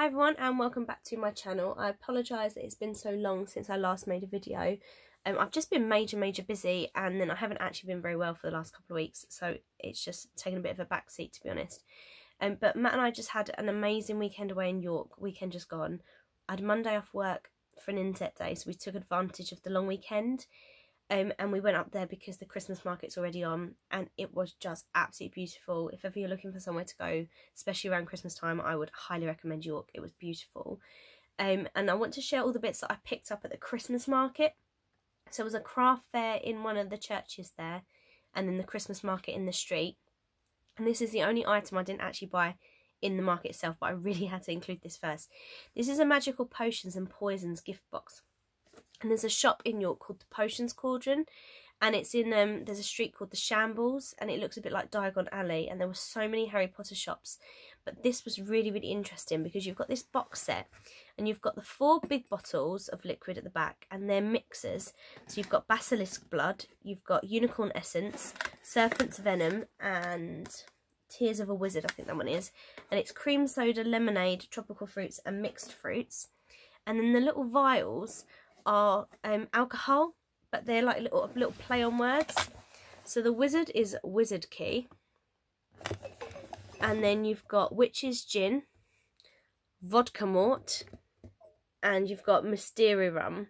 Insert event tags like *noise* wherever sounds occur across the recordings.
Hi everyone and welcome back to my channel. I apologise that it's been so long since I last made a video. Um, I've just been major major busy and then I haven't actually been very well for the last couple of weeks so it's just taken a bit of a backseat to be honest. Um, but Matt and I just had an amazing weekend away in York, weekend just gone. I had Monday off work for an inset day so we took advantage of the long weekend um, and we went up there because the Christmas market's already on and it was just absolutely beautiful. If ever you're looking for somewhere to go, especially around Christmas time, I would highly recommend York. It was beautiful. Um, and I want to share all the bits that I picked up at the Christmas market. So it was a craft fair in one of the churches there and then the Christmas market in the street. And this is the only item I didn't actually buy in the market itself, but I really *laughs* had to include this first. This is a magical potions and poisons gift box and there's a shop in York called the Potions Cauldron and it's in um there's a street called the Shambles and it looks a bit like Diagon Alley and there were so many Harry Potter shops. But this was really really interesting because you've got this box set and you've got the four big bottles of liquid at the back and they're mixers. So you've got basilisk blood you've got unicorn essence serpent's venom and tears of a wizard I think that one is. And it's cream soda lemonade tropical fruits and mixed fruits. And then the little vials are um, alcohol, but they're like little, little play on words. So the wizard is wizard key. And then you've got witch's gin, vodka mort, and you've got mystery rum.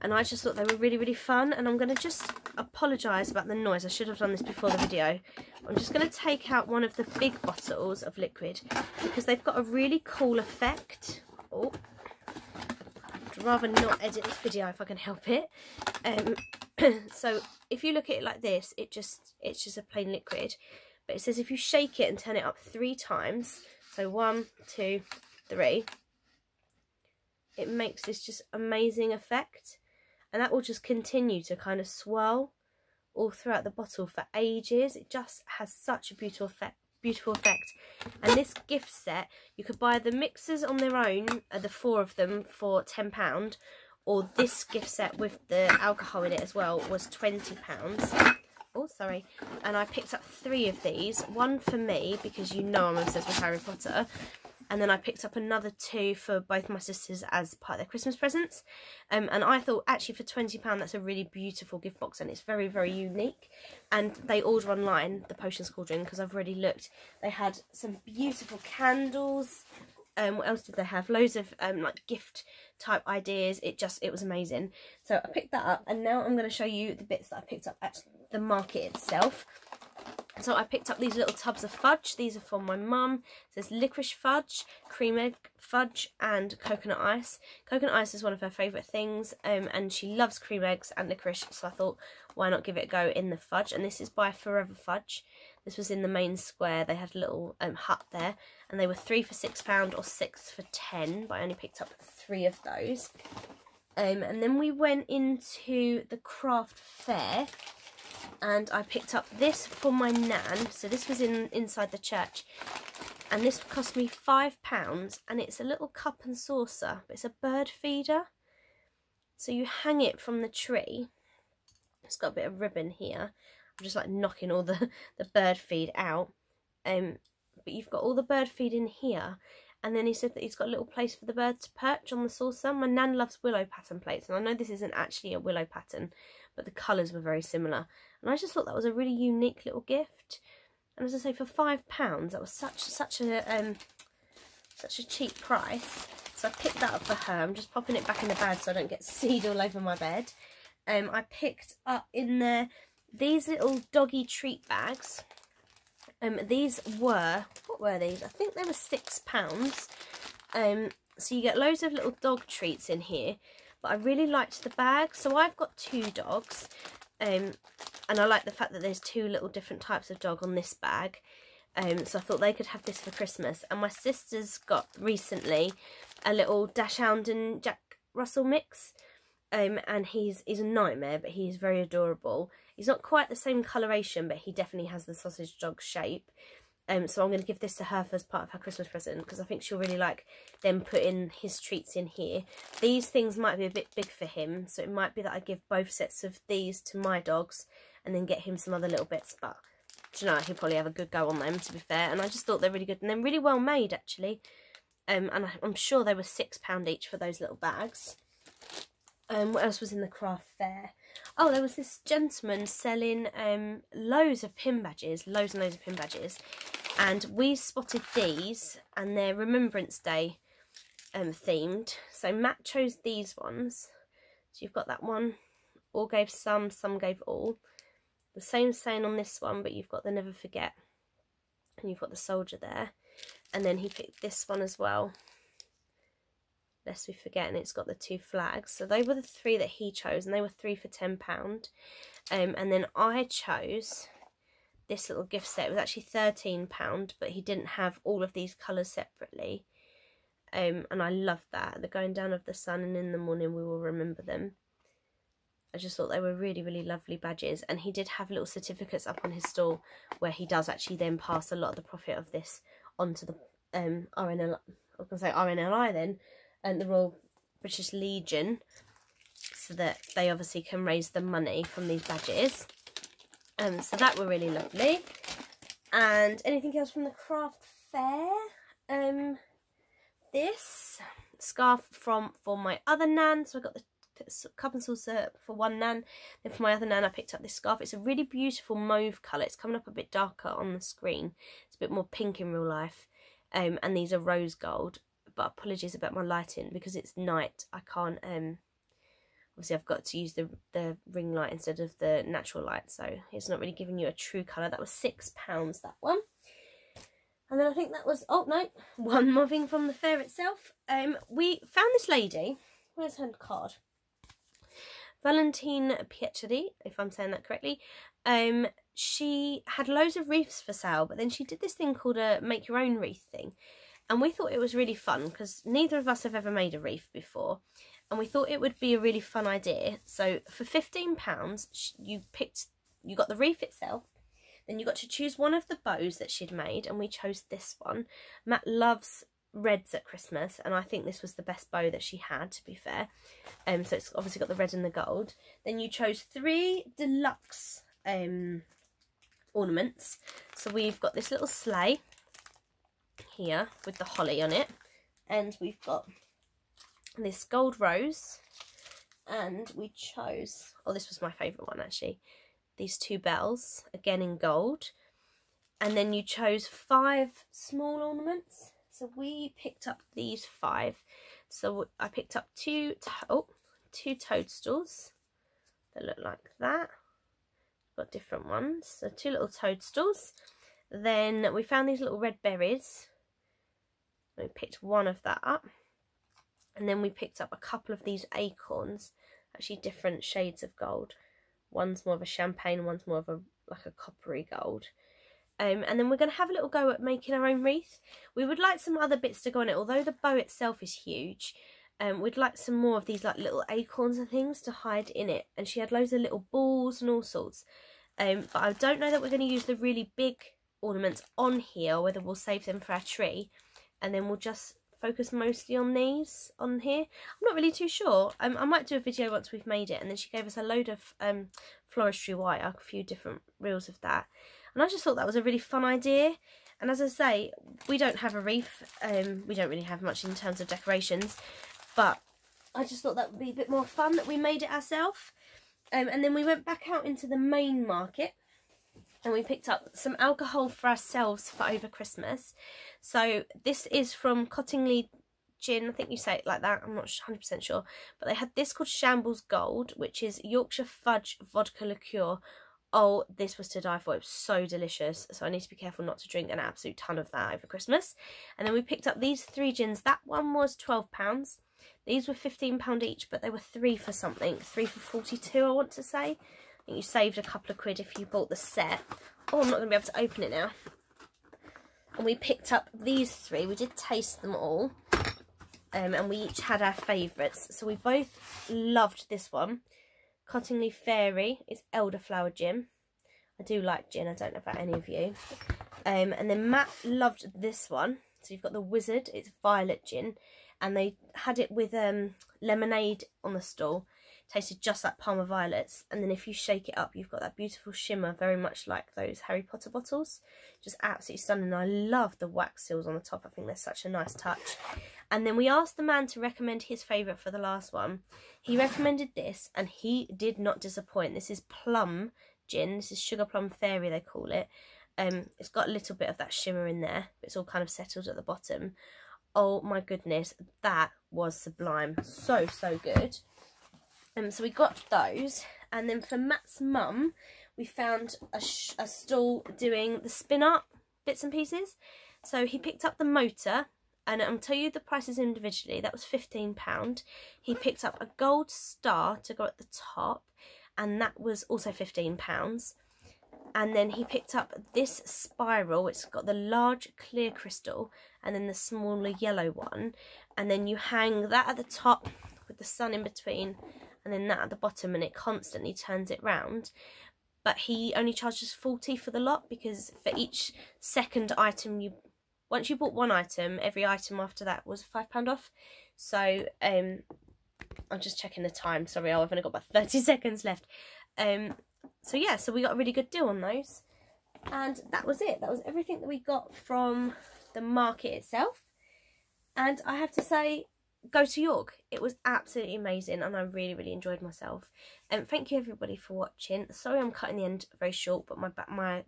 And I just thought they were really, really fun. And I'm going to just apologise about the noise. I should have done this before the video. I'm just going to take out one of the big bottles of liquid because they've got a really cool effect. Oh, rather not edit this video if I can help it. Um, *clears throat* so if you look at it like this, it just it's just a plain liquid. But it says if you shake it and turn it up three times, so one, two, three, it makes this just amazing effect. And that will just continue to kind of swirl all throughout the bottle for ages. It just has such a beautiful effect beautiful effect. And this gift set, you could buy the mixers on their own, uh, the four of them, for £10. Or this gift set with the alcohol in it as well was £20. Oh, sorry. And I picked up three of these. One for me, because you know I'm obsessed with Harry Potter and then I picked up another two for both my sisters as part of their Christmas presents. Um, and I thought actually for £20 that's a really beautiful gift box and it's very, very unique. And they order online, the Potions Cauldron, because I've already looked. They had some beautiful candles. Um, what else did they have? Loads of um, like gift type ideas. It just, it was amazing. So I picked that up and now I'm going to show you the bits that I picked up at the market itself. So I picked up these little tubs of fudge. These are from my mum. There's licorice fudge, cream egg fudge and coconut ice. Coconut ice is one of her favourite things um, and she loves cream eggs and licorice so I thought why not give it a go in the fudge and this is by Forever Fudge. This was in the main square. They had a little um, hut there and they were three for six pound or six for ten but I only picked up three of those. Um, and then we went into the craft fair and I picked up this for my nan. So this was in inside the church. And this cost me £5 and it's a little cup and saucer. It's a bird feeder. So you hang it from the tree. It's got a bit of ribbon here. I'm just like knocking all the, *laughs* the bird feed out. Um, but you've got all the bird feed in here. And then he said that he's got a little place for the bird to perch on the saucer. My nan loves willow pattern plates. And I know this isn't actually a willow pattern but the colours were very similar. And I just thought that was a really unique little gift. And as I say, for five pounds, that was such such a um, such a cheap price. So I picked that up for her. I'm just popping it back in the bag so I don't get *laughs* seed all over my bed. Um, I picked up in there these little doggy treat bags. Um, these were, what were these? I think they were six pounds. Um, so you get loads of little dog treats in here but I really liked the bag. So I've got two dogs, um, and I like the fact that there's two little different types of dog on this bag. Um, so I thought they could have this for Christmas. And my sister's got recently a little Dachshund and Jack Russell mix. Um, and he's he's a nightmare, but he's very adorable. He's not quite the same coloration, but he definitely has the sausage dog shape. Um, so I'm going to give this to her as part of her Christmas present because I think she'll really like them putting his treats in here. These things might be a bit big for him, so it might be that I give both sets of these to my dogs and then get him some other little bits. But, do you know, he'll probably have a good go on them, to be fair. And I just thought they're really good and they're really well made, actually. Um, and I'm sure they were £6 each for those little bags. Um, what else was in the craft fair? Oh, there was this gentleman selling um, loads of pin badges, loads and loads of pin badges. And we spotted these and they're Remembrance Day um, themed. So Matt chose these ones. So you've got that one. All gave some, some gave all. The same saying on this one, but you've got the Never Forget. And you've got the soldier there. And then he picked this one as well lest we forget and it's got the two flags. So they were the three that he chose and they were three for ten pound. Um, and then I chose this little gift set. It was actually 13 pound but he didn't have all of these colours separately. Um, and I love that. The going down of the sun and in the morning we will remember them. I just thought they were really really lovely badges. And he did have little certificates up on his stall where he does actually then pass a lot of the profit of this onto the um, RNL I was going to say RNLI then and the Royal British Legion so that they obviously can raise the money from these badges. Um, so that were really lovely. And anything else from the craft fair? Um, this scarf from for my other nan. So I got the cup and saucer for one nan. Then for my other nan, I picked up this scarf. It's a really beautiful mauve colour. It's coming up a bit darker on the screen. It's a bit more pink in real life. Um, and these are rose gold but apologies about my lighting because it's night. I can't um obviously I've got to use the the ring light instead of the natural light so it's not really giving you a true colour. That was six pounds that one. And then I think that was oh no *laughs* one more thing from the fair itself. Um we found this lady. Where's her card? Valentine Pietri, if I'm saying that correctly. Um she had loads of wreaths for sale but then she did this thing called a make your own wreath thing and we thought it was really fun because neither of us have ever made a wreath before. And we thought it would be a really fun idea. So for 15 pounds you picked you got the wreath itself. Then you got to choose one of the bows that she'd made and we chose this one. Matt loves reds at christmas and i think this was the best bow that she had to be fair. Um so it's obviously got the red and the gold. Then you chose three deluxe um ornaments. So we've got this little sleigh here with the holly on it. And we've got this gold rose. And we chose, oh, this was my favourite one actually, these two bells, again in gold. And then you chose five small ornaments. So we picked up these five. So I picked up two, oh, two toadstools that look like that. Got different ones. So two little toadstools. Then we found these little red berries we picked one of that up. And then we picked up a couple of these acorns, actually different shades of gold. One's more of a champagne, one's more of a like a coppery gold. Um, and then we're going to have a little go at making our own wreath. We would like some other bits to go on it, although the bow itself is huge. Um, we'd like some more of these like little acorns and things to hide in it. And she had loads of little balls and all sorts. Um, but I don't know that we're going to use the really big ornaments on here, whether we'll save them for our tree and then we'll just focus mostly on these on here. I'm not really too sure. Um, I might do a video once we've made it and then she gave us a load of um, floristry wire, a few different reels of that. And I just thought that was a really fun idea. And as I say, we don't have a reef. Um, we don't really have much in terms of decorations. But I just thought that would be a bit more fun that we made it ourselves. Um, and then we went back out into the main market and we picked up some alcohol for ourselves for over Christmas. So this is from Cottingley Gin, I think you say it like that, I'm not 100% sure. But they had this called Shambles Gold, which is Yorkshire Fudge Vodka Liqueur. Oh, this was to die for. It was so delicious. So I need to be careful not to drink an absolute ton of that over Christmas. And then we picked up these three gins. That one was £12. These were £15 each, but they were three for something. Three for 42 I want to say you saved a couple of quid if you bought the set. Oh, I'm not going to be able to open it now. And we picked up these three. We did taste them all. Um, and we each had our favourites. So we both loved this one. Cottingley Fairy is Elderflower Gin. I do like gin. I don't know about any of you. Um, and then Matt loved this one. So you've got the Wizard. It's Violet Gin. And they had it with um, lemonade on the stall tasted just like Parma Violets. And then if you shake it up, you've got that beautiful shimmer, very much like those Harry Potter bottles. Just absolutely stunning. I love the wax seals on the top. I think they're such a nice touch. And then we asked the man to recommend his favourite for the last one. He recommended this and he did not disappoint. This is plum gin. This is sugar plum fairy, they call it. Um, it's got a little bit of that shimmer in there. But it's all kind of settled at the bottom. Oh my goodness, that was sublime. So, so good. Um, so we got those. And then for Matt's mum, we found a, a stall doing the spin up bits and pieces. So he picked up the motor and I'll tell you the prices individually. That was £15. He picked up a gold star to go at the top and that was also £15. And then he picked up this spiral. It's got the large clear crystal and then the smaller yellow one. And then you hang that at the top with the sun in between and then that at the bottom and it constantly turns it round. But he only charges 40 for the lot because for each second item you once you bought one item, every item after that was £5 off. So um, I'm just checking the time. Sorry, I've only got about *laughs* 30 seconds left. Um, so yeah, so we got a really good deal on those. And that was it. That was everything that we got from the market itself. And I have to say, go to York. It was absolutely amazing and I really, really enjoyed myself. And um, thank you everybody for watching. Sorry I'm cutting the end very short, but my my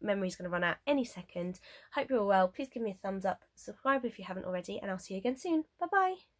memory's going to run out any second. Hope you're all well. Please give me a thumbs up, subscribe if you haven't already, and I'll see you again soon. Bye bye.